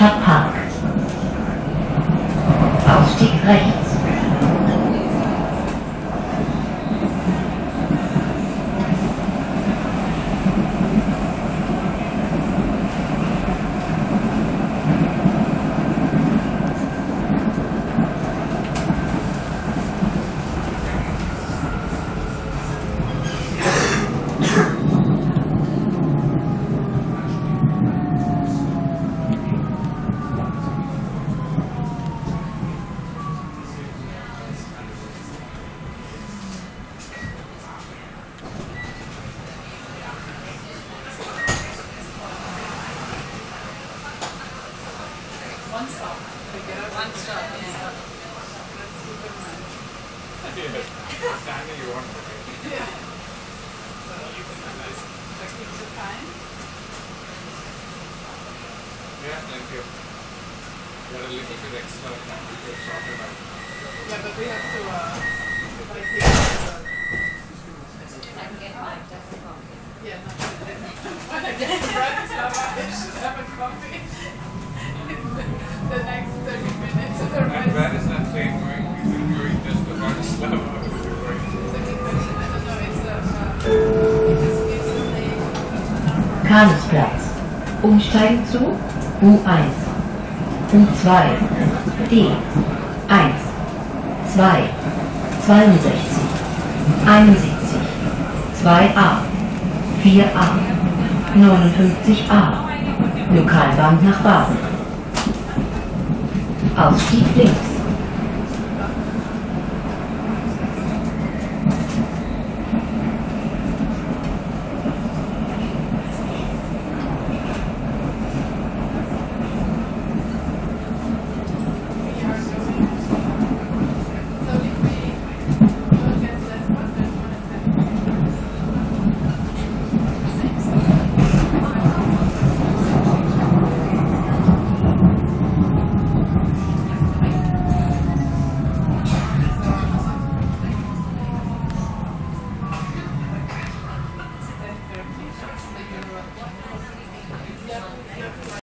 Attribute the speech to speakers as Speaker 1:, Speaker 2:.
Speaker 1: Stadtpark.
Speaker 2: Ausstieg rechts. One stop, yeah.
Speaker 3: Standing you want.
Speaker 2: Yeah. So you can just take the time.
Speaker 3: Yeah, thank you. Got a little bit extra time to get sorted out.
Speaker 2: Yeah, but we have to, uh, like, yeah,
Speaker 4: I can get my definitely coffee.
Speaker 2: yeah, not when I get to Bratislava, I should have a coffee the, the
Speaker 1: Karlsplatz. Umsteigen zu U1, U2, D, 1, 2, 62, 71, 2a, 4a, 59a. Lokalbahn nach Baden. Ausstieg links.